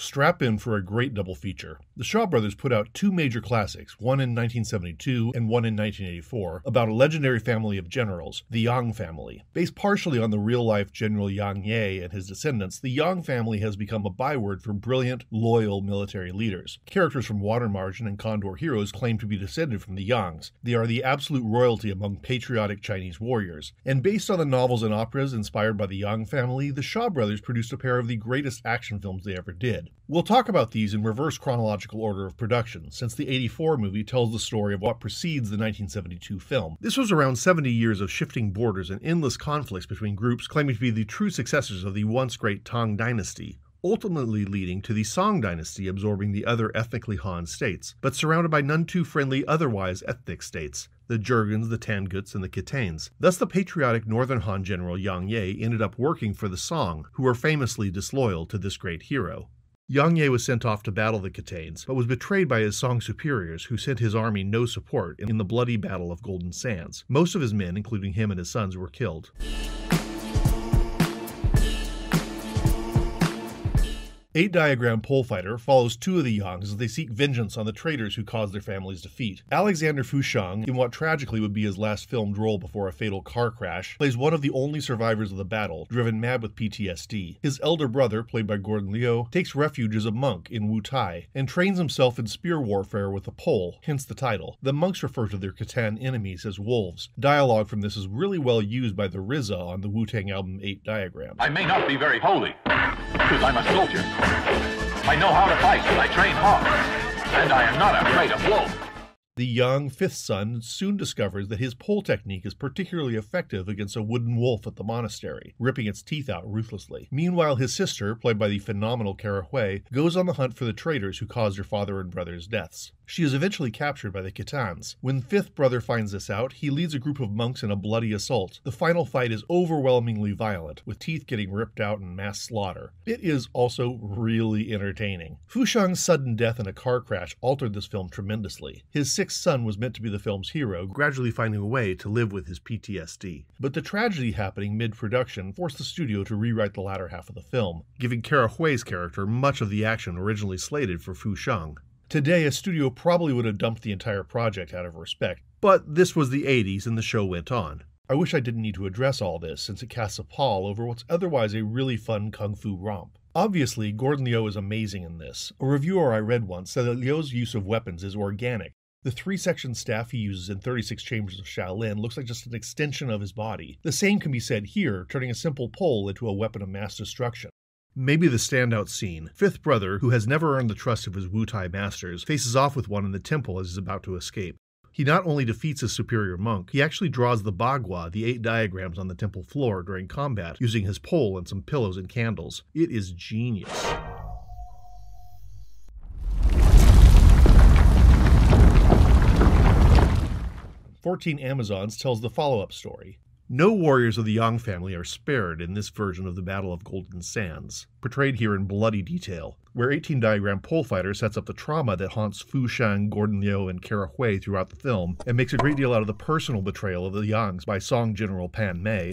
Strap in for a great double feature. The Shaw brothers put out two major classics, one in 1972 and one in 1984, about a legendary family of generals, the Yang family. Based partially on the real life General Yang Ye and his descendants, the Yang family has become a byword for brilliant, loyal military leaders. Characters from Water Margin and Condor Heroes claim to be descended from the Yangs. They are the absolute royalty among patriotic Chinese warriors. And based on the novels and operas inspired by the Yang family, the Shaw brothers produced a pair of the greatest action films they ever did. We'll talk about these in reverse chronological order of production, since the 84 movie tells the story of what precedes the 1972 film. This was around 70 years of shifting borders and endless conflicts between groups claiming to be the true successors of the once great Tang dynasty ultimately leading to the Song dynasty absorbing the other ethnically Han states, but surrounded by none too friendly otherwise ethnic states, the Jurchens, the Tanguts, and the Khitanes. Thus, the patriotic northern Han general Yang Ye ended up working for the Song, who were famously disloyal to this great hero. Yang Ye was sent off to battle the Khitanes, but was betrayed by his Song superiors, who sent his army no support in the bloody Battle of Golden Sands. Most of his men, including him and his sons, were killed. Eight Diagram Pole Fighter follows two of the Yangs as they seek vengeance on the traitors who caused their family's defeat. Alexander Fu Sheng, in what tragically would be his last filmed role before a fatal car crash, plays one of the only survivors of the battle, driven mad with PTSD. His elder brother, played by Gordon Liu, takes refuge as a monk in Wu Tai and trains himself in spear warfare with a pole, hence the title. The monks refer to their Khitan enemies as wolves. Dialogue from this is really well used by the RZA on the Wu Tang album 8 Diagram. I may not be very holy, because I'm a soldier. I know how to fight, I train hard, and I am not afraid of wolves. The young fifth son soon discovers that his pole technique is particularly effective against a wooden wolf at the monastery, ripping its teeth out ruthlessly. Meanwhile, his sister, played by the phenomenal Kara Hui, goes on the hunt for the traitors who caused her father and brother's deaths. She is eventually captured by the Khitans. When fifth brother finds this out, he leads a group of monks in a bloody assault. The final fight is overwhelmingly violent, with teeth getting ripped out in mass slaughter. It is also really entertaining. Fu Sheng's sudden death in a car crash altered this film tremendously. His sixth son was meant to be the film's hero, gradually finding a way to live with his PTSD. But the tragedy happening mid production forced the studio to rewrite the latter half of the film, giving Kara Hui's character much of the action originally slated for Fu Sheng. Today, a studio probably would have dumped the entire project out of respect, but this was the 80s and the show went on. I wish I didn't need to address all this since it casts a pall over what's otherwise a really fun kung fu romp. Obviously, Gordon Liu is amazing in this. A reviewer I read once said that Liu's use of weapons is organic. The three section staff he uses in 36 Chambers of Shaolin looks like just an extension of his body. The same can be said here, turning a simple pole into a weapon of mass destruction. Maybe the standout scene. Fifth brother, who has never earned the trust of his Wu Tai masters, faces off with one in the temple as he's about to escape. He not only defeats his superior monk, he actually draws the bagua, the eight diagrams on the temple floor during combat, using his pole and some pillows and candles. It is genius. Fourteen Amazons tells the follow up story. No warriors of the Yang family are spared in this version of the Battle of Golden Sands, portrayed here in bloody detail, where 18 diagram pole fighter sets up the trauma that haunts Fu Sheng, Gordon Liu, and Kara Hui throughout the film, and makes a great deal out of the personal betrayal of the Yangs by Song General Pan Mei.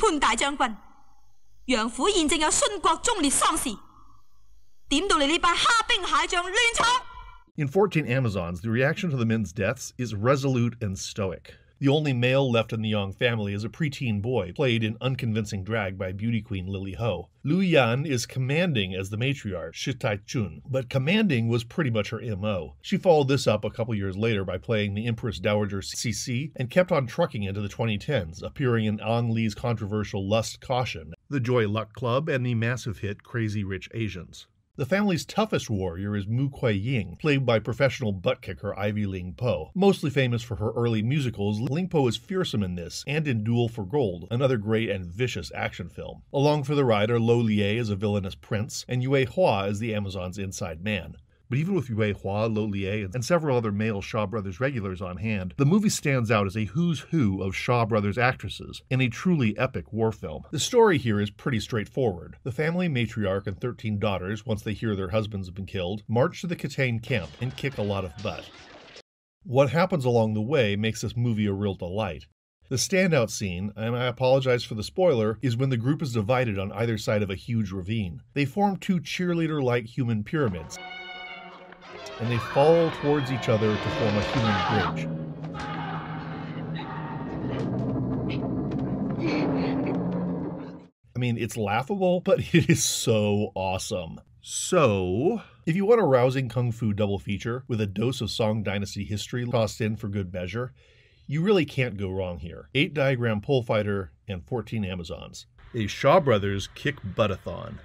In 14 Amazons, the reaction to the men's deaths is resolute and stoic. The only male left in the Yang family is a preteen boy, played in unconvincing drag by beauty queen Lily Ho. Lu Yan is commanding as the matriarch, Shi Tai Chun, but commanding was pretty much her MO. She followed this up a couple years later by playing the Empress Dowager Cixi and kept on trucking into the 2010s, appearing in Ang Lee's controversial Lust Caution, the Joy Luck Club, and the massive hit Crazy Rich Asians. The family's toughest warrior is Mu Kuei Ying, played by professional butt kicker Ivy Ling Po. Mostly famous for her early musicals, Ling Po is fearsome in this and in Duel for Gold, another great and vicious action film. Along for the ride are Lo Lieh as a villainous prince and Yue Hua as the Amazon's inside man. But even with Yue Hua, Lo Lieh, and several other male Shaw Brothers regulars on hand, the movie stands out as a who's who of Shaw Brothers actresses in a truly epic war film. The story here is pretty straightforward. The family matriarch and 13 daughters, once they hear their husbands have been killed, march to the Khitane camp and kick a lot of butt. What happens along the way makes this movie a real delight. The standout scene, and I apologize for the spoiler, is when the group is divided on either side of a huge ravine. They form two cheerleader like human pyramids, and they fall towards each other to form a human bridge. I mean, it's laughable, but it is so awesome. So, if you want a rousing kung fu double feature with a dose of Song Dynasty history tossed in for good measure, you really can't go wrong here. 8 Diagram Pole Fighter and 14 Amazons. A Shaw Brothers Kick Buttathon.